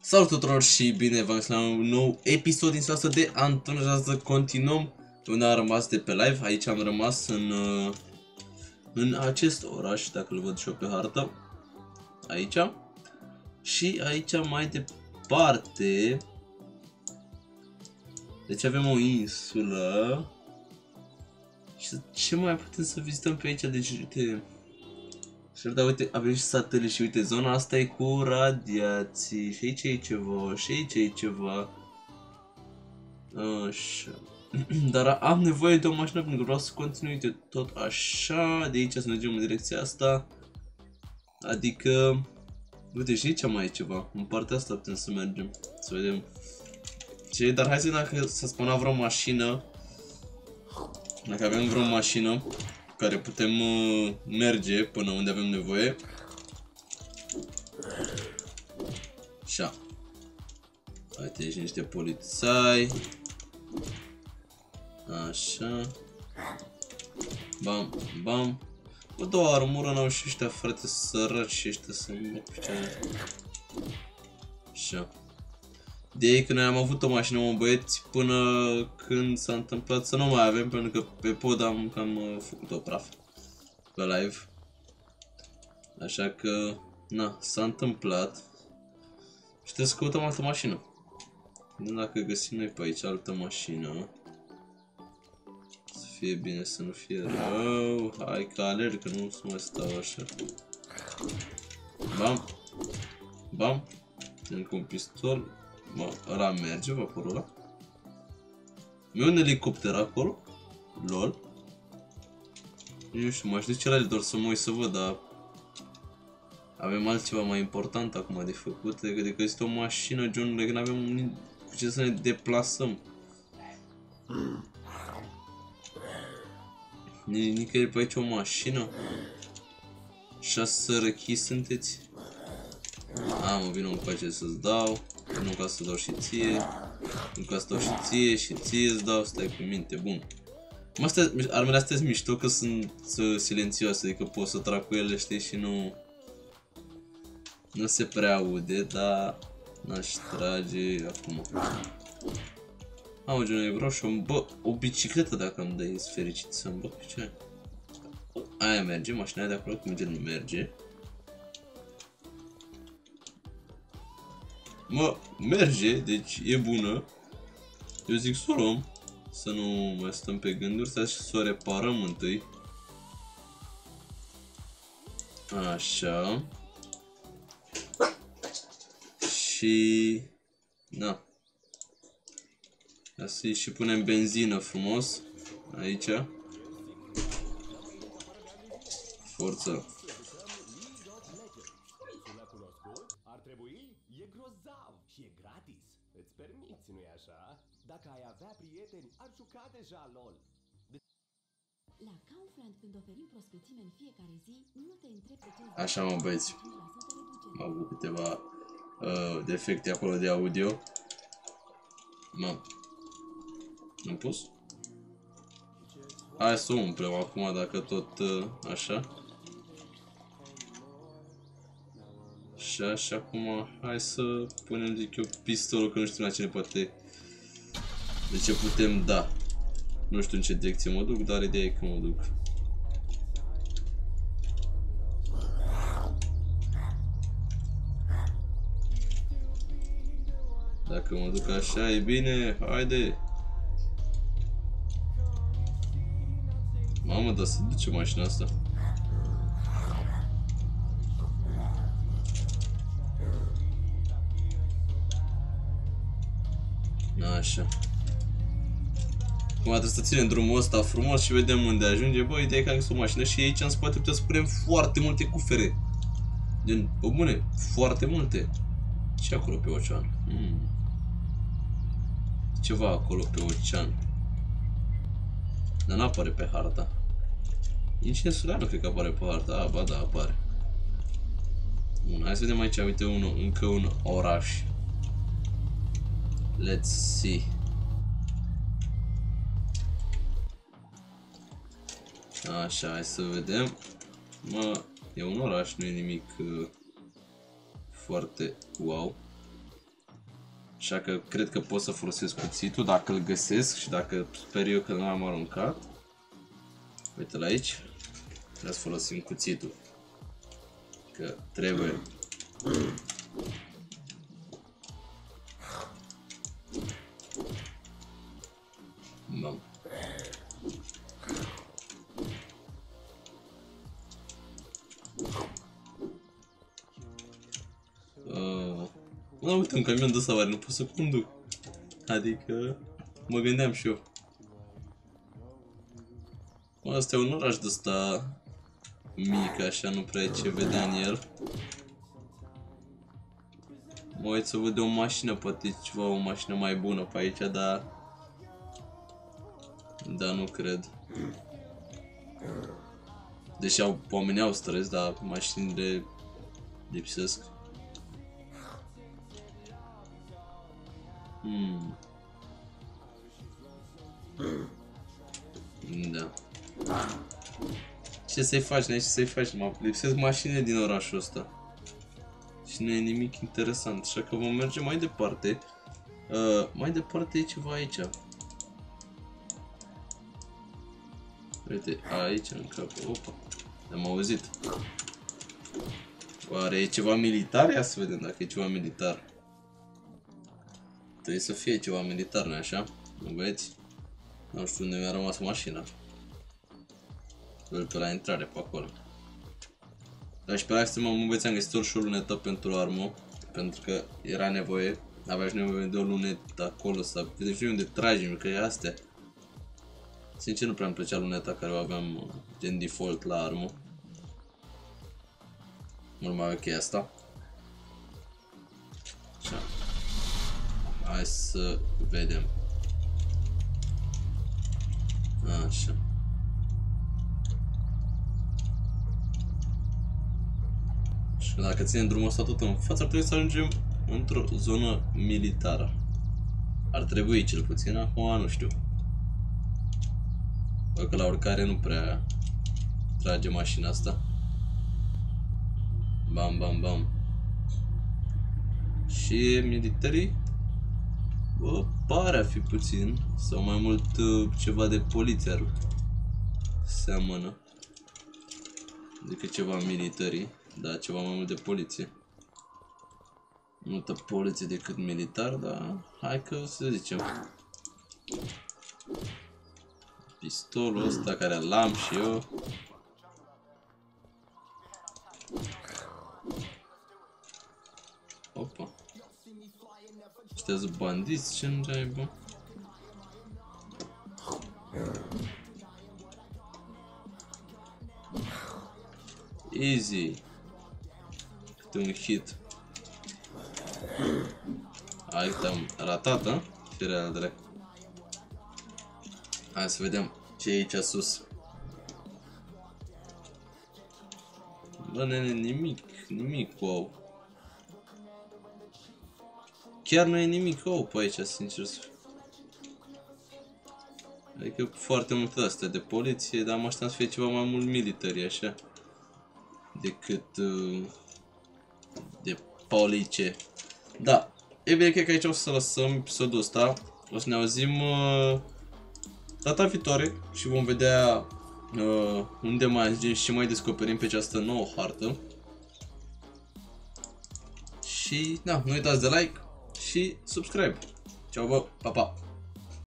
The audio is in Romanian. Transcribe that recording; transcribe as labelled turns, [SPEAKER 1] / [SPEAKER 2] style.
[SPEAKER 1] Salut tuturor și bine v-am la un nou episod din asta de Anton să continuăm unde am rămas de pe live. Aici am rămas în, uh, în acest oraș, dacă îl văd și eu pe hartă. Aici. Și aici mai departe. Deci avem o insulă. Și ce mai putem să vizităm pe aici? Deci, uite, și da, uite, avem și satelit și uite, zona asta e cu radiații. Și aici e ceva, și aici e ceva. Așa. Dar am nevoie de o mașină pentru că vreau să continui uite, tot așa, de aici să mergem în direcția asta. Adică, uite și aici mai e ceva, în partea asta putem să mergem, să vedem. Ce, dar hai să vedem dacă să spună vreo mașină. Dacă avem vreo mașină care putem uh, merge până unde avem nevoie. Așa. Uite, aici niște polițai. Așa. Bam, bam. Bă, două armură n-au și ăștia, frate, săraci și ăștia să nu Așa. De ei că noi am avut o mașină, mă băieți, până când s-a întâmplat să nu mai avem, pentru că pe pod am cam uh, făcut-o praf pe live. Așa că, na, s-a întâmplat. Și trebuie să căutăm altă mașină. Nu dacă găsim noi pe aici altă mașină. Să fie bine, să nu fie rău. Hai că alerg, că nu să mai stau așa. Bam. Bam. Încă un pistol. Mă, ăla merge vaporul ăla? Nu e un elicopter acolo? LOL. Nu știu, mă știu ce doar să mă uit să văd, dar... Avem altceva mai important acum de făcut decât decât este o mașină, John, de când avem cu ce să ne deplasăm. Nicăieri pe aici o mașină? Șase sărăchii sunteți? A, mă, vină un pace să-ți dau. Nu ca să dau și ție. Nu ca să dau și ție și ție îți dau, stai cu minte, bun. Astea, armele astea sunt mișto că sunt silențioase, adică poți să trag cu ele, știi, și nu... Nu se prea aude, dar n-aș trage acum. Am eu vreau și o, bă, o bicicletă dacă îmi dai, fericit să-mi bă, ce? Aia merge, mașina de acolo, cum nu merge. Mă, merge, deci e bună. Eu zic să o luăm, să nu mai stăm pe gânduri, să, să o reparăm întâi. Așa. Și... Na. Asta și punem benzină frumos. Aici. Forță.
[SPEAKER 2] Deja, LOL. La Kaufland, când oferim prospețime în fiecare zi, nu te întreb pe ce...
[SPEAKER 1] Așa mă băieți. Am avut câteva uh, defecte acolo de audio. Mă. Am pus? Hai să umplem acum dacă tot uh, așa. Așa, și acum hai să punem, zic eu, pistolul, că nu știu la cine poate... De ce putem da. Nu știu în ce direcție mă duc, dar ideea e că mă duc. Dacă mă duc așa e bine, haide! Mamă, dar se duce mașina asta. Așa. Acum trebuie să ținem drumul ăsta frumos și vedem unde ajunge. Bă, ideea e că am o mașină și aici în spate putem să punem foarte multe cufere. Gen, bă bune, foarte multe. Ce acolo pe ocean? Hmm. Ceva acolo pe ocean. Dar nu apare pe harta. Nici insula nu cred că apare pe harta. A, ba da, apare. Bun, hai să vedem aici, uite, unul, încă un oraș. Let's see. Așa, hai să vedem. Mă, e un oraș, nu e nimic uh, foarte wow. Așa că cred că pot să folosesc cuțitul dacă îl găsesc și dacă sper eu că l-am aruncat. Uite-l aici. Trebuie să folosim cuțitul. Că trebuie. Mă, uite, un camion de savare, nu pot să conduc. Adică, mă gândeam și eu. Mă, asta e un oraș de ăsta mic, așa, nu prea e ce vedea în el. Mă uit să văd de o mașină, poate ceva, o mașină mai bună pe aici, dar... Dar nu cred. Deși au, oamenii au stres, dar mașinile lipsesc. Hmm. Da. Ce să-i faci? N-ai ce să-i faci? Mă lipsesc mașinile din orașul ăsta. Și nu e nimic interesant. Așa că vom merge mai departe. Uh, mai departe e ceva aici. Uite, aici în cap. Opa. Am auzit. Oare e ceva militar? Ia să vedem dacă e ceva militar. Trebuie să fie ceva militar, nu așa? Nu vezi? Nu știu unde mi-a rămas mașina. Îl pe la intrare, pe acolo. Dar și pe la extremă mă înveți, am găsit și o lunetă pentru armă. Pentru că era nevoie. Aveai nevoie de o lunetă acolo să vedem și unde tragem, că e astea. Sincer nu prea îmi plăcea luneta care o aveam gen default la armă. Mult mai ok asta. Hai să vedem. Așa. Și dacă ținem drumul ăsta tot în față, ar trebui să ajungem într-o zonă militară. Ar trebui cel puțin, acum nu știu. Bă, că la urcare nu prea trage mașina asta. Bam, bam, bam. Și militarii Bă, pare a fi puțin, sau mai mult uh, ceva de poliție ar seamănă decât ceva militarii, da, ceva mai mult de poliție. Multă poliție decât militar, dar hai că să zicem. Pistolul ăsta care l-am și eu. Ăștia sunt bandiți, ce nu bă? Easy. Câte un hit. Hai, am ratat, a? Firea de Hai să vedem ce e aici sus. Bă, nene, nimic, nimic, wow. Chiar nu e nimic ou pe aici, sincer să fiu. Adică foarte multe astea de poliție, dar mă așteptam să fie ceva mai mult military, așa. Decât uh, de poliție. Da, e bine, cred că aici o să lăsăm episodul ăsta. O să ne auzim uh, data viitoare și vom vedea uh, unde mai ajungem și ce mai descoperim pe această nouă hartă. Și, da, nu uitați de like, și subscribe. Ceau, bă, pa, pa!